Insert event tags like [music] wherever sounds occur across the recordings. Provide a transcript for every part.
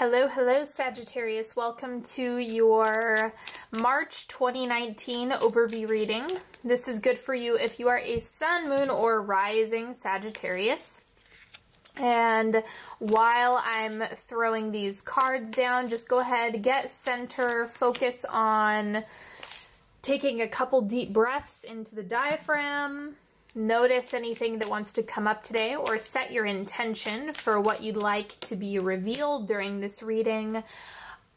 Hello, hello, Sagittarius. Welcome to your March 2019 overview reading. This is good for you if you are a sun, moon, or rising Sagittarius. And while I'm throwing these cards down, just go ahead, get center, focus on taking a couple deep breaths into the diaphragm, notice anything that wants to come up today or set your intention for what you'd like to be revealed during this reading.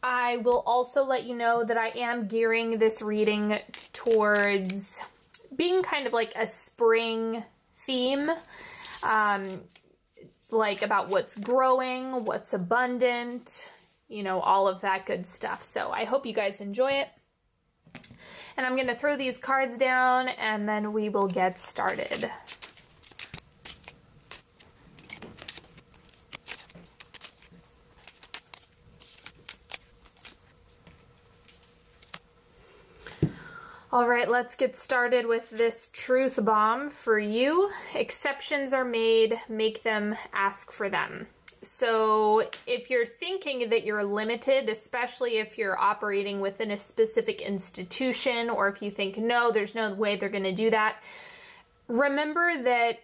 I will also let you know that I am gearing this reading towards being kind of like a spring theme, um, like about what's growing, what's abundant, you know, all of that good stuff. So I hope you guys enjoy it. And I'm going to throw these cards down and then we will get started. All right, let's get started with this truth bomb for you. Exceptions are made, make them ask for them. So if you're thinking that you're limited, especially if you're operating within a specific institution, or if you think, no, there's no way they're going to do that, remember that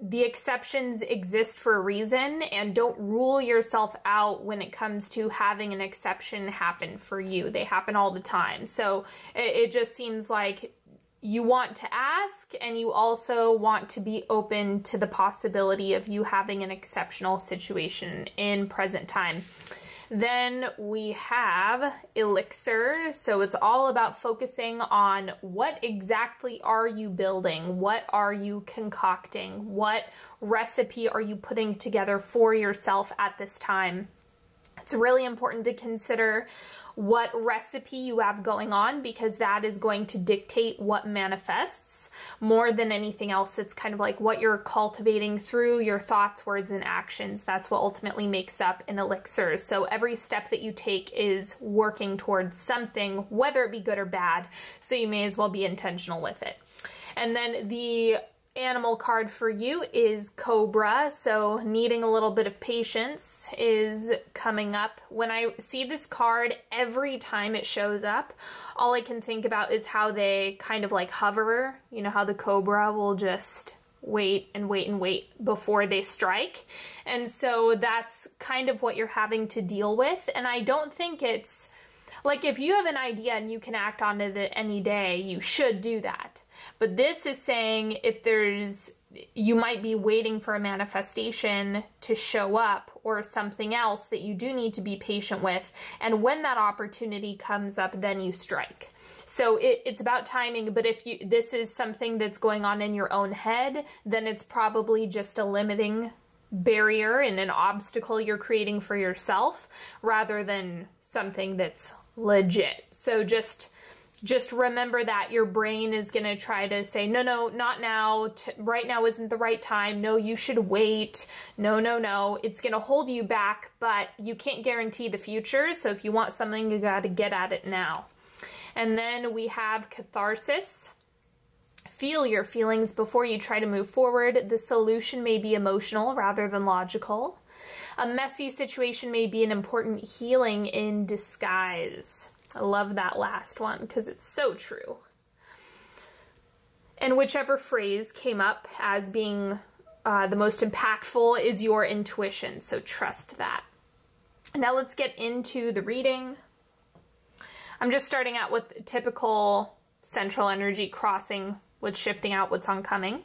the exceptions exist for a reason and don't rule yourself out when it comes to having an exception happen for you. They happen all the time. So it, it just seems like you want to ask and you also want to be open to the possibility of you having an exceptional situation in present time. Then we have Elixir. So it's all about focusing on what exactly are you building? What are you concocting? What recipe are you putting together for yourself at this time? It's really important to consider what recipe you have going on because that is going to dictate what manifests more than anything else. It's kind of like what you're cultivating through your thoughts, words, and actions. That's what ultimately makes up an elixir. So every step that you take is working towards something, whether it be good or bad. So you may as well be intentional with it. And then the animal card for you is Cobra, so needing a little bit of patience is coming up. When I see this card, every time it shows up, all I can think about is how they kind of like hover. You know, how the Cobra will just wait and wait and wait before they strike. And so that's kind of what you're having to deal with. And I don't think it's like if you have an idea and you can act on it any day, you should do that. But this is saying if there's, you might be waiting for a manifestation to show up or something else that you do need to be patient with. And when that opportunity comes up, then you strike. So it, it's about timing, but if you this is something that's going on in your own head, then it's probably just a limiting barrier and an obstacle you're creating for yourself rather than something that's legit. So just just remember that your brain is going to try to say, no, no, not now. T right now isn't the right time. No, you should wait. No, no, no. It's going to hold you back, but you can't guarantee the future. So if you want something, you got to get at it now. And then we have catharsis. Feel your feelings before you try to move forward. The solution may be emotional rather than logical. A messy situation may be an important healing in disguise. I love that last one because it's so true. And whichever phrase came up as being uh, the most impactful is your intuition, so trust that. Now let's get into the reading. I'm just starting out with typical central energy crossing with shifting out what's oncoming.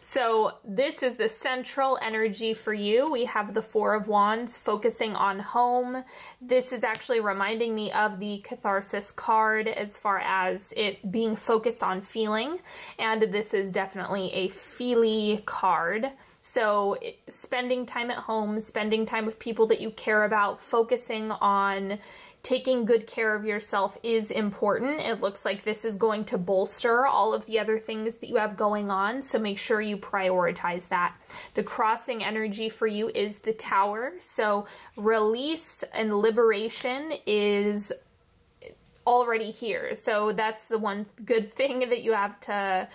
So this is the central energy for you. We have the Four of Wands focusing on home. This is actually reminding me of the Catharsis card as far as it being focused on feeling. And this is definitely a feely card. So spending time at home, spending time with people that you care about, focusing on taking good care of yourself is important. It looks like this is going to bolster all of the other things that you have going on, so make sure you prioritize that. The crossing energy for you is the tower, so release and liberation is already here. So that's the one good [laughs] thing that you have to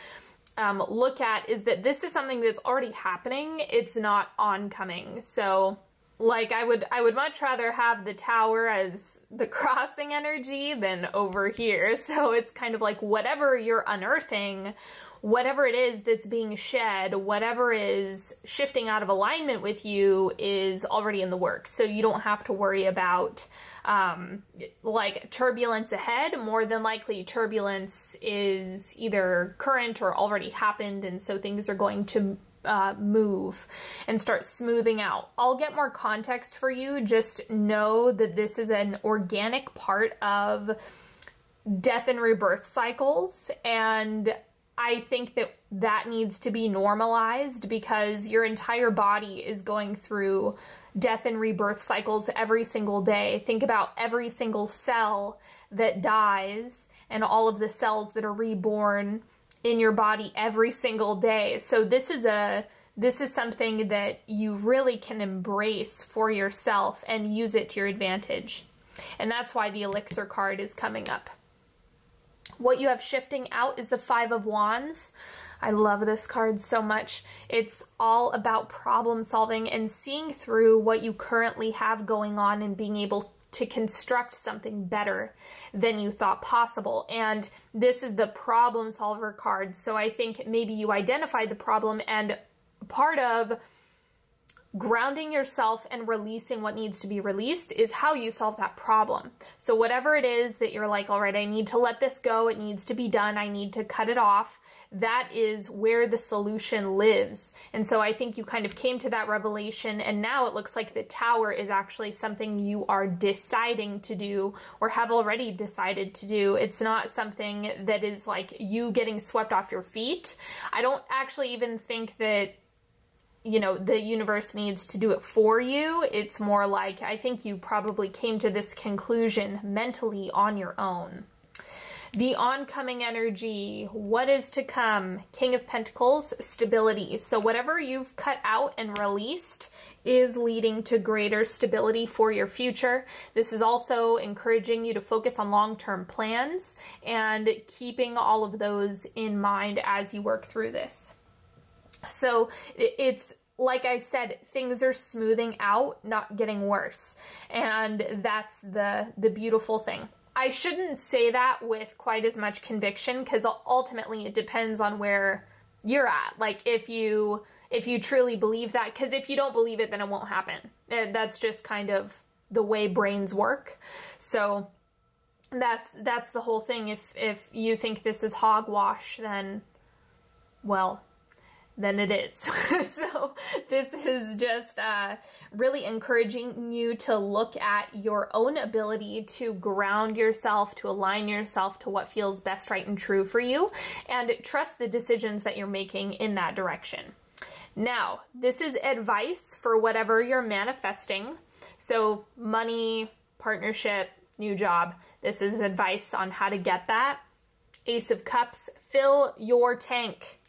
um, look at is that this is something that's already happening. It's not oncoming. So like I would I would much rather have the tower as the [laughs] crossing energy than over here. [laughs] So it's kind of like whatever you're unearthing, whatever it is that's being shed, whatever is shifting out of alignment with you is already in the works. So you don't have to worry about um, like turbulence ahead. More than likely, turbulence is either current or already happened, and so things are going to uh, move and start smoothing out. I'll get more context for you. Just know that this is an organic part of death and rebirth cycles. And I think that that needs to be normalized because your entire body is going through death and rebirth cycles every single day. Think about every single cell that dies and all of the cells that are reborn in your body every single day. So this is a this is something that you really can embrace for yourself and use it to your advantage. And that's why the elixir card is coming up. What you have shifting out is the 5 of wands. I love this card so much. It's all about problem solving and seeing through what you currently have going on and being able to construct something better than you thought possible. And this is the problem solver card. So I think maybe you identified the problem and part of grounding yourself and releasing what needs to be released is how you solve that problem. So whatever it is that you're like, all right, I need to let this go. It needs to be done. I need to cut it off that is where the solution lives. And so I think you kind of came to that revelation, and now it looks like the tower is actually something you are deciding to do or have already decided to do. It's not something that is like you getting swept off your feet. I don't actually even think that you know the universe needs to do it for you it's more like i think you probably came to this conclusion mentally on your own the oncoming energy, what is to come, King of Pentacles, stability. So whatever you've cut out and released is leading to greater stability for your future. This is also encouraging you to focus on long-term plans and keeping all of those in mind as you work through this. So it's like I said, things are smoothing out, not getting worse. And that's the the beautiful thing. I shouldn't say that with quite as much conviction because ultimately it depends on where you're at. Like if you if you truly believe that because if you don't believe it then it won't happen. Eh, that's just kind of the way brains work. So that's that's the whole thing. If if you think this is hogwash then well, than it is. [laughs] so this is just uh, really encouraging you to look at your own ability to ground yourself, to align yourself to what feels best, right, and true for you, and trust the decisions that you're making in that direction. Now, this is advice for whatever you're manifesting. So money, partnership, new job. This is advice on how to get that. Ace of Cups, fill your tank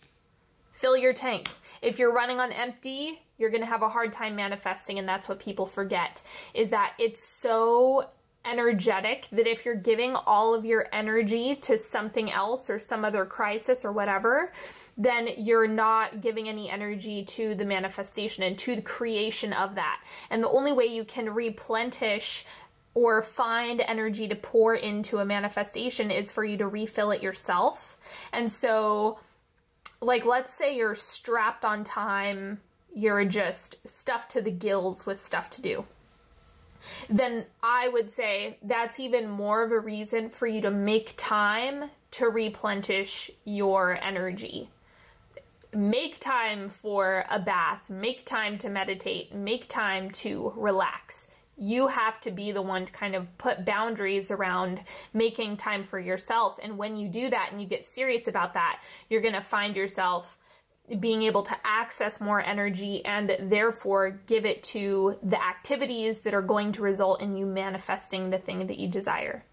fill your tank. If you're running on empty, you're going to have a hard time manifesting and that's what people forget is that it's so energetic that if you're giving all of your energy to something else or some other crisis or whatever, then you're not giving any energy to the manifestation and to the creation of that. And the only way you can replenish or find energy to pour into a manifestation is for you to refill it yourself. And so like let's say you're strapped on time, you're just stuffed to the gills with stuff to do. Then I would say that's even more of a reason for you to make time to replenish your energy. Make time for a bath, make time to meditate, make time to relax you have to be the one to kind of put boundaries around making time for yourself. And when you do that and you get serious about that, you're going to find yourself being able to access more energy and therefore give it to the activities that are going to result in you manifesting the thing that you desire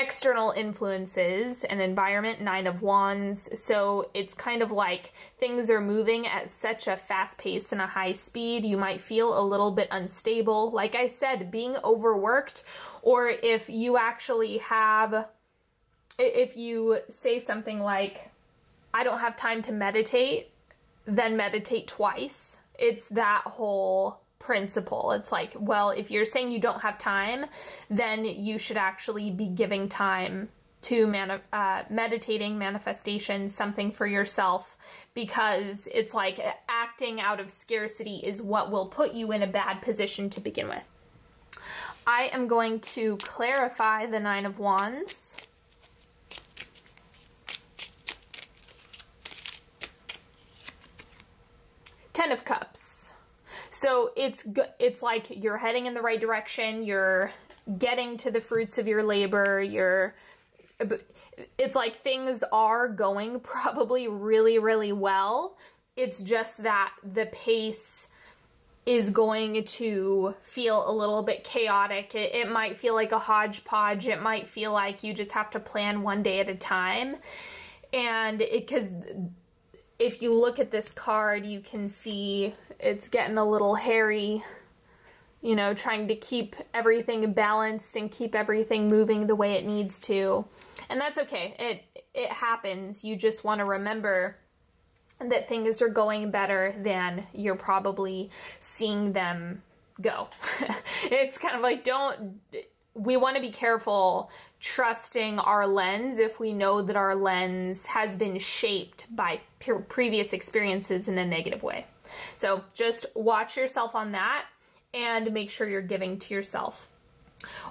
external influences and environment, Nine of Wands. So it's kind of like things are moving at such a fast pace and a high speed. You might feel a little bit unstable. Like I said, being overworked, or if you actually have, if you say something like, I don't have time to meditate, then meditate twice it's that whole principle. It's like, well, if you're saying you don't have time, then you should actually be giving time to mani- uh, meditating, manifestation, something for yourself, because it's like acting out of scarcity is what will put you in a bad position to begin with. I am going to clarify the Nine of Wands. Ten of Cups. So it's it's like you're heading in the right direction. You're getting to the fruits of your labor. You're it's like things are going [laughs] probably really really well. It's just that the pace is going to feel a little bit chaotic. It, it might feel like a hodgepodge. It might feel like you just have to plan one day at a time. And it because if you look at this card, you can see it's getting a little hairy, you know, trying to keep everything balanced and keep everything moving the way it needs to. And that's okay. It it happens. You just want to remember that things are going better than you're probably seeing them go. [laughs] it's kind of like don't we want to be careful trusting our lens if we know that our lens has been shaped by previous experiences in a negative way. So just watch yourself on that and make sure you're giving to yourself.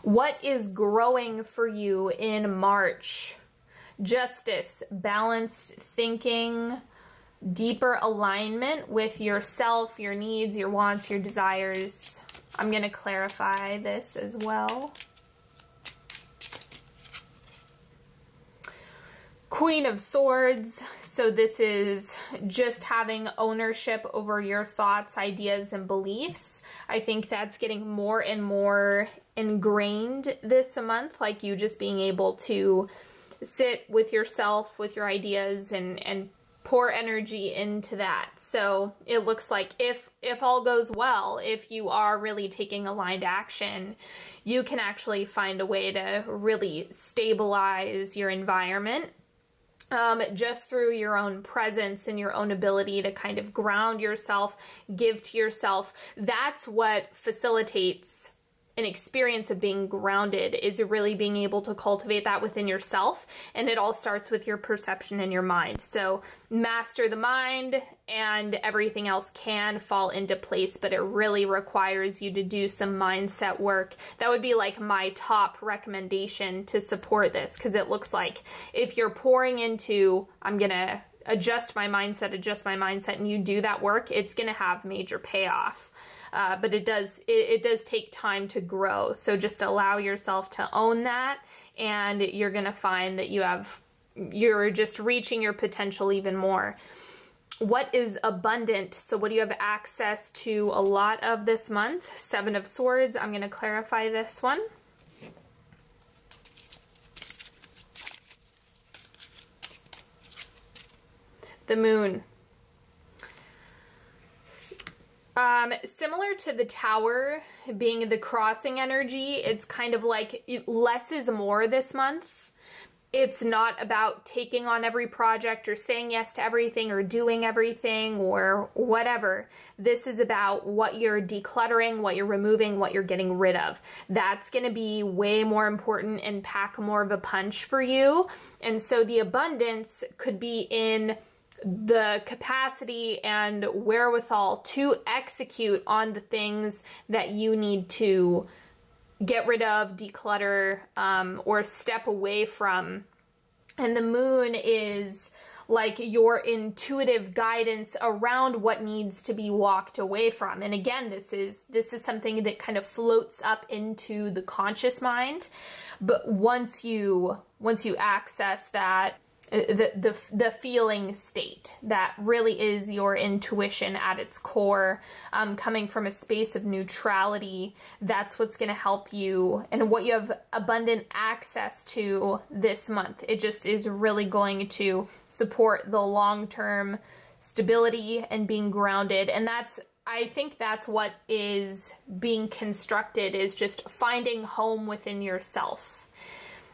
What is growing for you in March? Justice, balanced thinking, deeper alignment with yourself, your needs, your wants, your desires. I'm going to clarify this as well. Queen of Swords. So this is just having ownership over your thoughts, ideas, and beliefs. I think that's getting more and more ingrained this month, like you just being able to sit with yourself, with your ideas, and, and pour energy into that. So it looks like if if all goes well, if you are really taking aligned action, you can actually find a way to really stabilize your environment um, just through your own presence and your own ability to kind of ground yourself, give to yourself. That's what facilitates an experience of being grounded is really being able to cultivate that within yourself. And it all starts with your perception and your mind. So master the mind and everything else can fall into place, but it really requires you to do some mindset work. That would be like my top recommendation to support this because it looks like if you're pouring into, I'm going to adjust my mindset, adjust my mindset, and you do that work, it's going to have major payoff uh, but it does it, it does take time to grow. So just allow yourself to own that, and you're gonna find that you have you're just reaching your potential even more. What is abundant? So, what do you have access to a lot of this month? Seven of Swords. I'm going to clarify this one. The Moon. Um, similar to the tower being the crossing energy, it's kind of like less is more this month. It's not about taking on every project or saying yes to everything or doing everything or whatever. This is about what you're decluttering, what you're removing, what you're getting rid of. That's going to be way more important and pack more of a punch for you. And so the abundance could be in the capacity and wherewithal to execute on the things that you need to get rid of, declutter, um, or step away from. And the moon is like your intuitive guidance around what needs to be walked away from. And again, this is this is something that kind of floats up into the conscious mind. But once you once you access that the, the, the feeling state that really is your intuition at its core, um, coming from a space of neutrality. That's what's going to help you and what you have abundant access to this month. It just is really going to support the long term stability and being grounded. And that's I think that's what is being constructed is just finding home within yourself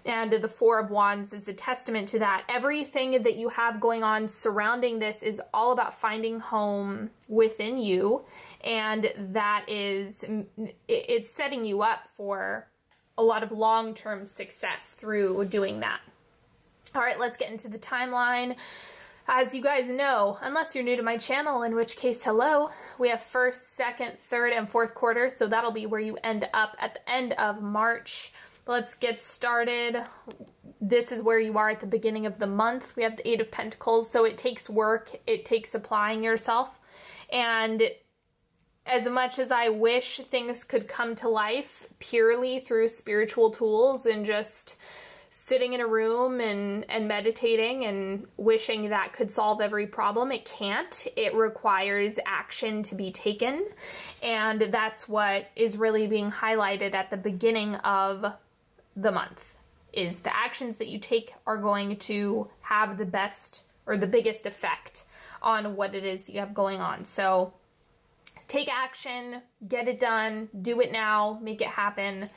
And the Four of Wands is a testament to that. Everything that you have going on surrounding this is all about finding home within you. And that is, it's setting you up for a lot of long term success through doing that. All right, let's get into the timeline. As you guys know, unless you're new to my channel, in which case, hello, we have first, second, third, and fourth quarter, so that'll be where you end up at the end of March. Let's get started. This is where you are at the beginning of the month. We have the Eight of Pentacles, so it takes work, it takes applying yourself. And as much as I wish things could come to life purely through spiritual tools and just sitting in a room and, and meditating and wishing that could solve every problem. It can't. It requires action to be taken. And that's what is really being highlighted at the beginning of the month is the actions that you take are going to have the best or the biggest effect on what it is that you have going on. So take action, get it done, do it now, make it happen.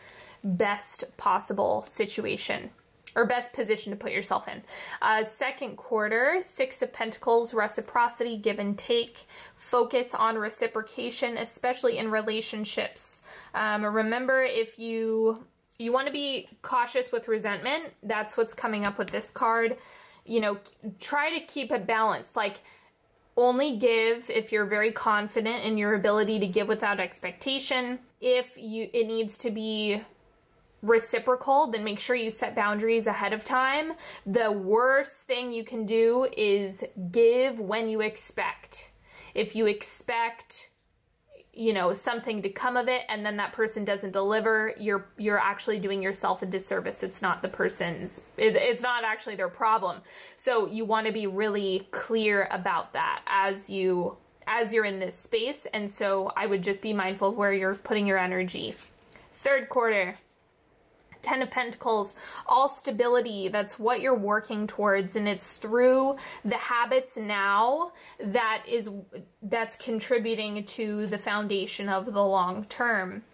Best possible situation or best position to put yourself in. Uh, second quarter, Six of Pentacles, reciprocity, give and take, focus on reciprocation, especially in relationships. Um, remember, if you you want to be cautious with resentment, that's what's coming up with this card. You know, try to keep it balanced. Like, only give if you're very confident in your ability to give without expectation. If you it needs to be reciprocal, then make sure you set boundaries ahead of time. The worst thing you can do is give when you expect. If you expect you know something to come of it and then that person doesn't deliver you're you're actually doing yourself a disservice. It's not the person's it, it's not actually their problem. So you want to be really clear about that as you as you're in this space. And so i would just be mindful of where you're putting your energy. Third quarter Ten of Pentacles, all stability. That's what you're working towards. And it's through the habits now that is, that's contributing to the foundation of the long term.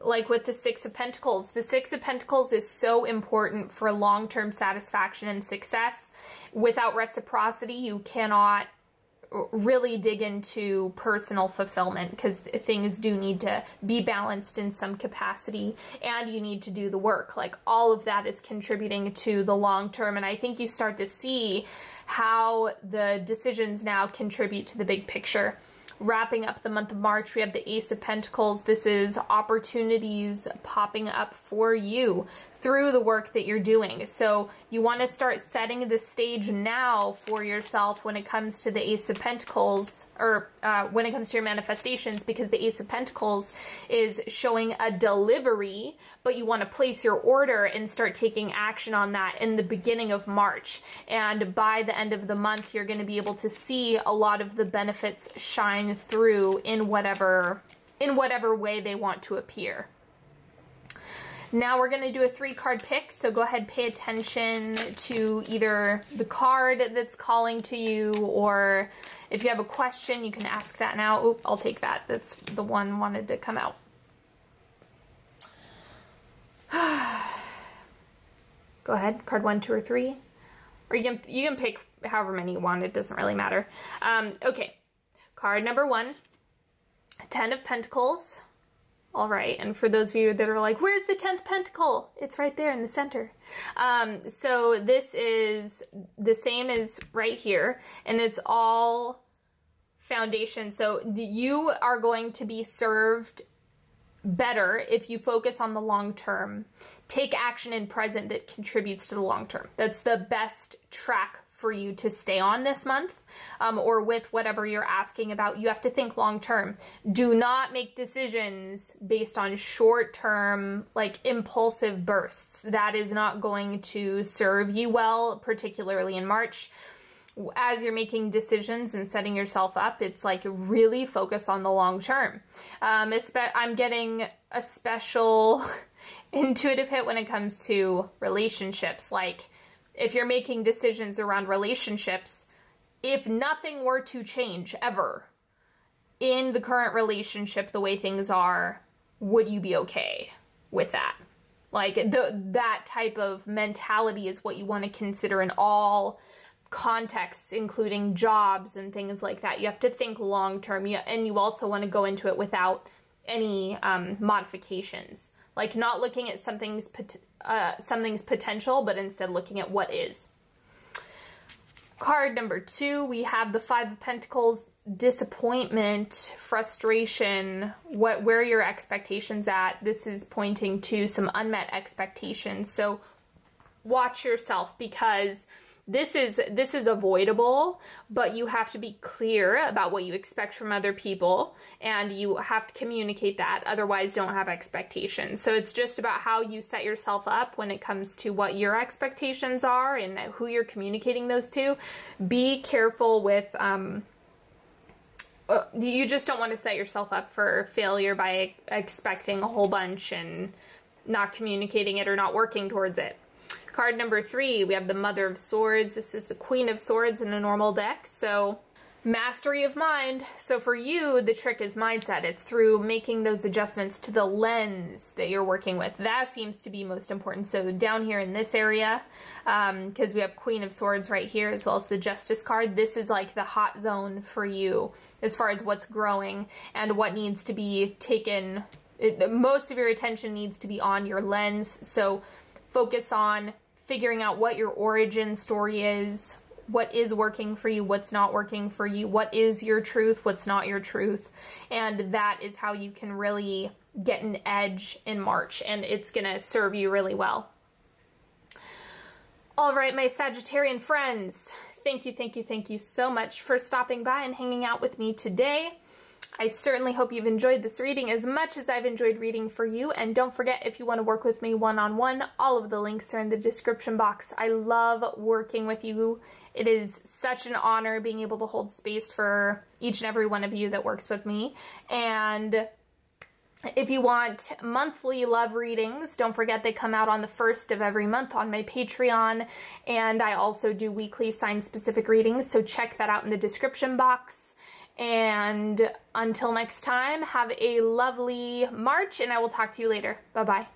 Like with the Six of Pentacles, the Six of Pentacles is so important for long-term satisfaction and success. Without reciprocity, you cannot really dig into personal fulfillment because things do need to be balanced in some capacity and you need to do the work. Like all of that is contributing to the long term. And I think you start to see how the decisions now contribute to the big picture wrapping up the month of March, we have the Ace of Pentacles. This is opportunities popping up for you through the work that you're doing. So you want to start setting the stage now for yourself when it comes to the Ace of Pentacles or uh, when it comes to your manifestations because the Ace of Pentacles is showing a delivery, but you want to place your order and start taking action on that in the beginning of March. And by the end of the month, you're going to be able to see a lot of the benefits shine through in whatever in whatever way they want to appear. Now we're going to do a three card pick, so go ahead pay attention to either the card that's calling to you or if you have a question, you can ask that now. Oop, I'll take that. That's the one wanted to come out. [sighs] go ahead, card one, two, or three. Or you can, you can pick however many you want. It doesn't really matter. Um, okay, card number one, Ten of Pentacles. All right, and for those of you that are like, where's the 10th pentacle? It's right there in the center. Um, so this is the same as right here, and it's all foundation. So you are going to be served better if you focus on the long term. Take action in present that contributes to the long term. That's the best track for you to stay on this month um, or with whatever you're asking about. You have to think long term. Do not make decisions based on short term, like impulsive bursts. That is not going to serve you well, particularly in March. As you're making decisions and setting yourself up, it's like really focus on the long term. Um, I'm getting a special [laughs] intuitive hit when it comes to relationships. Like, if you're making decisions around relationships, if nothing were to change ever in the current relationship, the way things are, would you be okay with that? Like the, that type of mentality is what you want to consider in all contexts, including jobs and things like that. You have to think long term, and you also want to go into it without any um, modifications. Like not looking at something's uh, something's potential, but instead looking at what is. Card number two, we have the Five of Pentacles, disappointment, frustration, what where your expectations at. This is pointing to some unmet expectations. So watch yourself because this is this is avoidable but you have to be clear about what you expect from other people and you have to communicate that. Otherwise don't have expectations. So it's just about how you set yourself up when it comes to what your expectations are and who you're communicating those to. Be careful with um, you just don't want to set yourself up for failure by expecting a whole bunch and not communicating it or not working towards it Card number three, we have the Mother of Swords. This is the Queen of Swords in a normal deck. So mastery of mind. So for you, the trick is mindset. It's through making those adjustments to the lens that you're working with. That seems to be most important. So down here in this area, because um, we have Queen of Swords right here as well as the Justice card, this is like the hot zone for you as far as what's growing and what needs to be taken. It, most of your attention needs to be on your lens. So focus on figuring out what your origin story is, what is working for you, what's not working for you, what is your truth, what's not your truth. And that is how you can really get an edge in March, and it's going to serve you really well. All right, my Sagittarian friends, thank you, thank you, thank you so much for stopping by and hanging out with me today. I certainly hope you've enjoyed this reading as much as I've enjoyed reading for you. And don't forget, if you want to work with me one-on-one, -on -one, all of the links are in the description box. I love working with you. It is such an honor being able to hold space for each and every one of you that works with me. And if you want monthly love readings, don't forget they come out on the first of every month on my Patreon. And I also do weekly sign-specific readings, so check that out in the description box. And until next time, have a lovely March, and I will talk to you later. Bye bye.